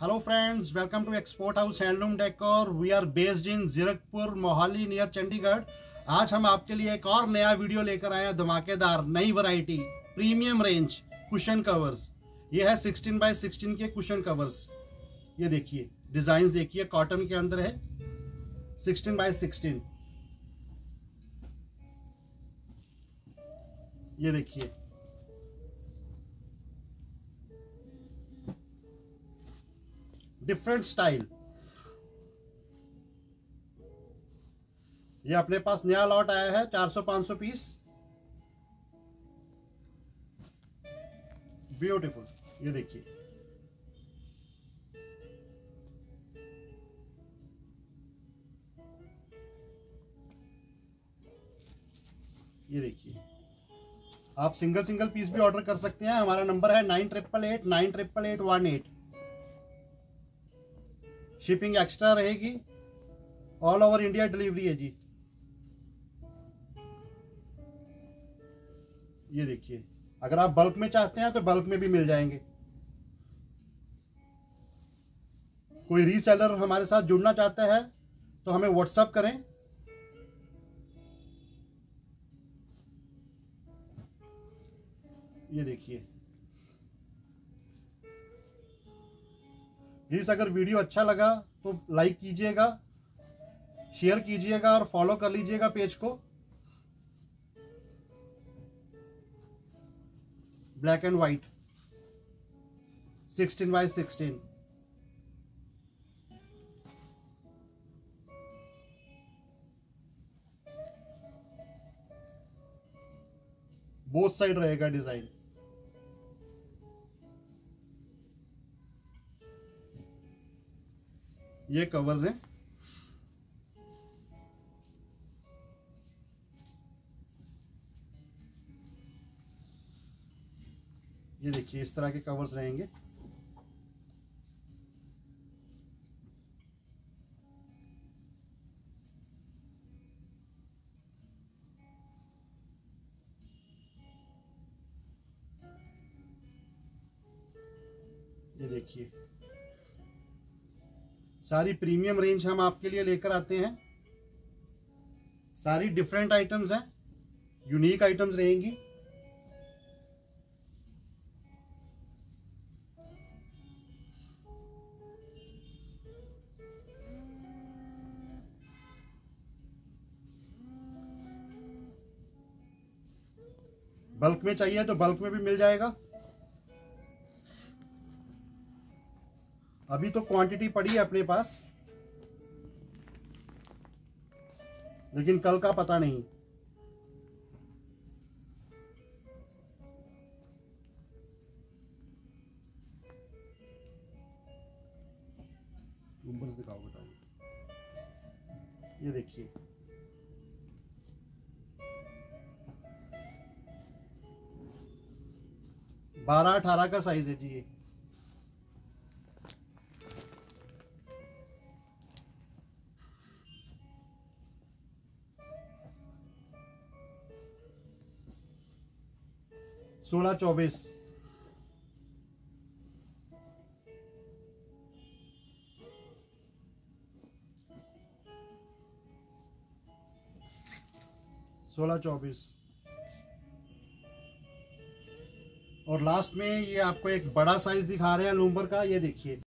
Hello friends welcome to export house handloom decor we are based in Zirakpur Mohali near Chandigarh आज हम आपके लिए एक और नया वीडियो लेकर आए हैं, धमाकेदार, नई variety premium range cushion covers ये है 16 बाय 16 के कुशन कवर्स ये देखिए डिज़ाइन देखिए कॉटन के अंदर है. 16 बाय 16 ये देखिए डिफरेंट स्टाइल ये अपने पास नया लॉट आया है 400-500 पीस ब्यूटीफुल ये देखिए. ये देखिए. आप सिंगल सिंगल पीस भी ऑर्डर कर सकते हैं. हमारा नंबर है nine triple eight nine triple eight one eight shipping extra रहेगी। ऑल ओवर इंडिया डिलीवरी है जी। ये देखिए, अगर आप बल्क में चाहते हैं तो बल्क में भी मिल जाएँगे। कोई रीसेलर हमारे साथ जुड़ना चाहता है तो हमें व्हाट्सअप करें। ये देखिए प्लीज़ अगर वीडियो अच्छा लगा तो लाइक कीजिएगा शेयर कीजिएगा और फॉलो कर लीजिएगा पेज को। Black and white 16 by 16 both side रहेगा डिज़ाइन ये कवर्स हैं। ये देखिए इस तरह के कवर्स रहेंगे। ये देखिए सारी प्रीमियम रेंज हम आपके लिए लेकर आते हैं। सारी डिफरेंट आइटम्स हैं यूनिक आइटम्स रहेंगी। बल्क में चाहिए तो बल्क में भी मिल जाएगा। अभी तो क्वांटिटी पड़ी है अपने पास। लेकिन कल का पता नहीं। दिखाओ, बताओ। ये देखिए। बारह अठारह का साइज़ है जी ये। सोलह चौबीस। सोलह चौबीस। और लास्ट में ये आपको एक बड़ा साइज़ दिखा रहे हैं, लूम्बर का, ये देखिए।